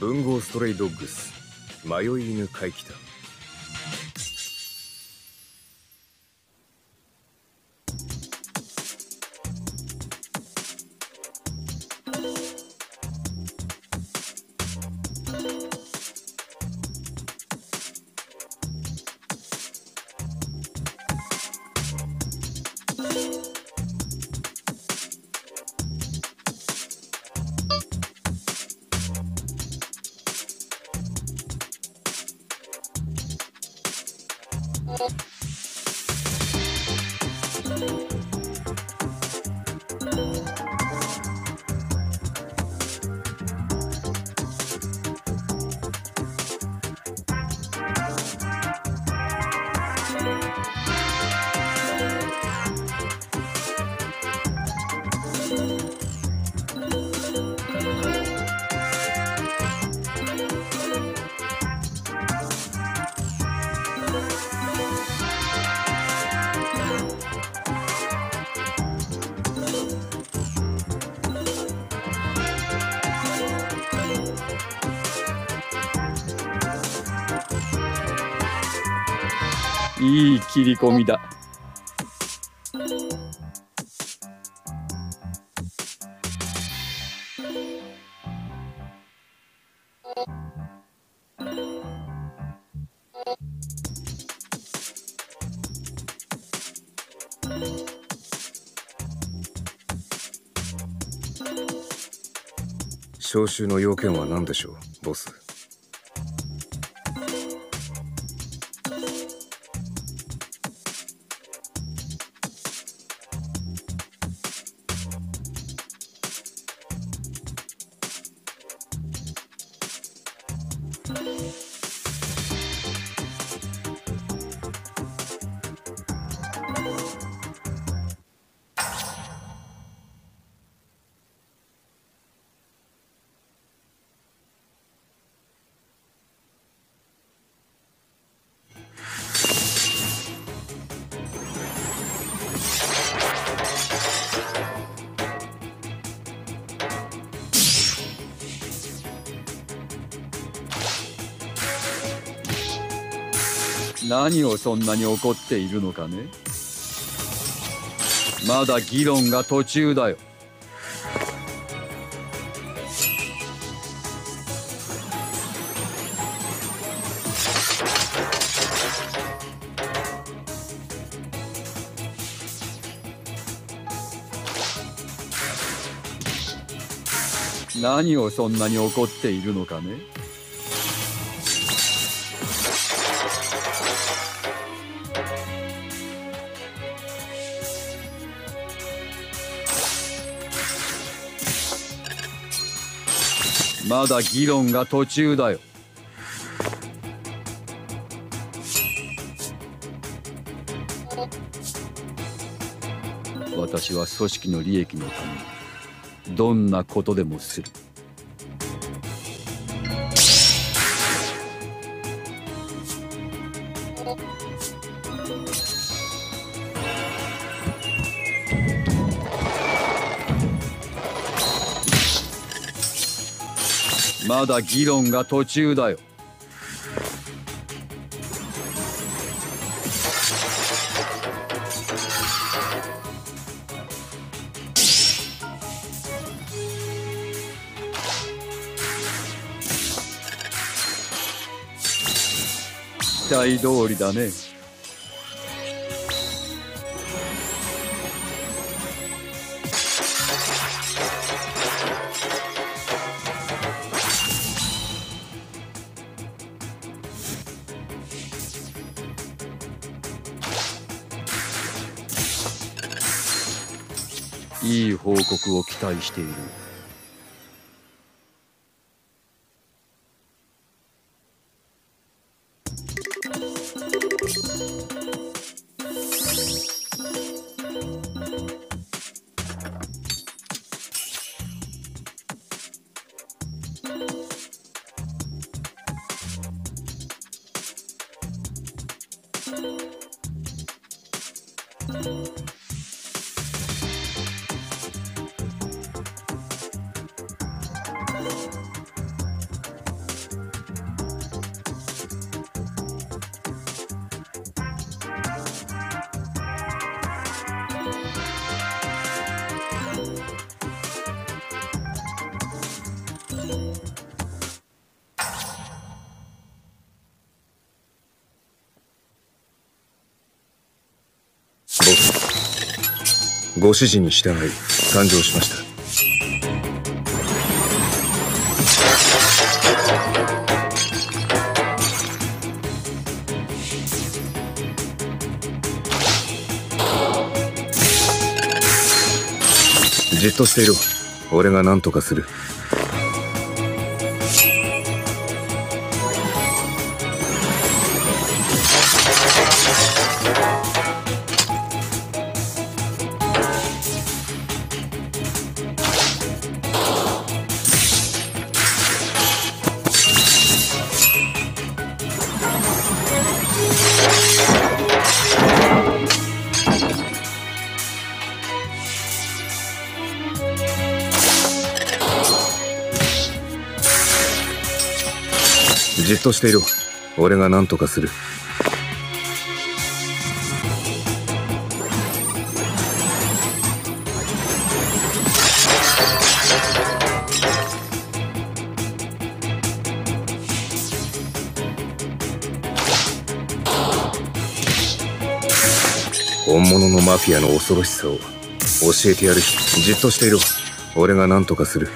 文豪ストレイドッグス。迷い犬怪奇だ いい切り込みだ。招集の要件は何でしょうボス？Thank you. 何をそんなに怒っているのかね。まだ議論が途中だよ。何をそんなに怒っているのかね。まだ議論が途中だよ。私は組織の利益のためにどんなことでもする。まだ議論が途中だよ。期待通りだね。いい報告を期待している。ご指示に従い誕生しました。じっとしていろ俺が何とかする。としていろ俺が何とかする本物のマフィアの恐ろしさを教えてやるじっとしていろ俺が何とかする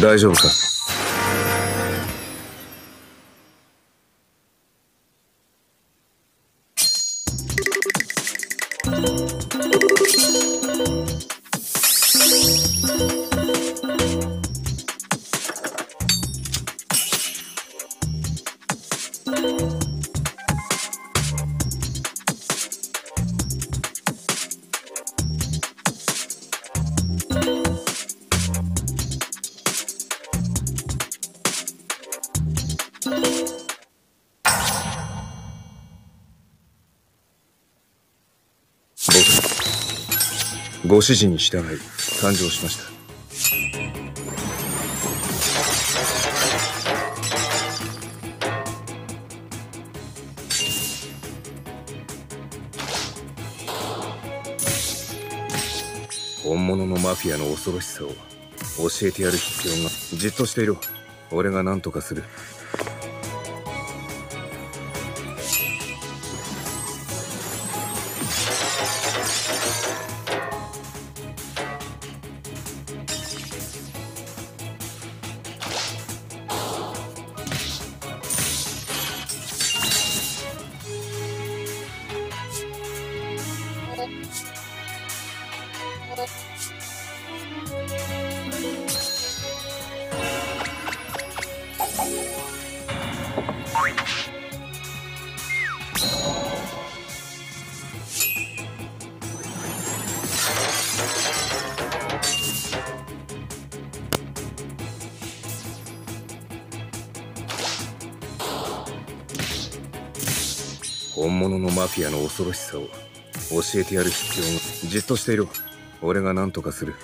大丈夫か？ご指示に従い参上しました。本物のマフィアの恐ろしさを教えてやる必要がじっとしていろ。俺が何とかする。本物のマフィアの恐ろしさを教えてやる必要がじっとしていろ。俺が何とかする。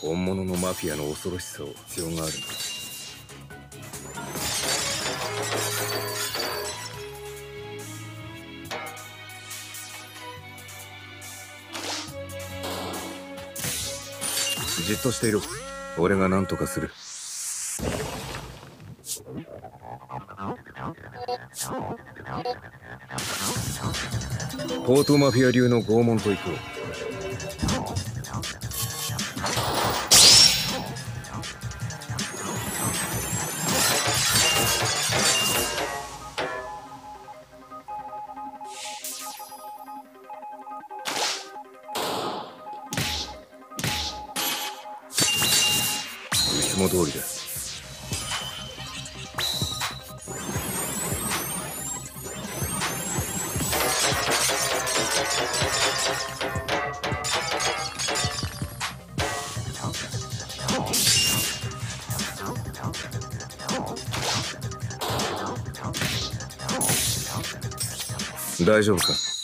本物のマフィアの恐ろしさを必要がある。んじっとしていろ。俺が何とかする。ポートマフィア流の拷問といこうも通りだ。大丈夫か？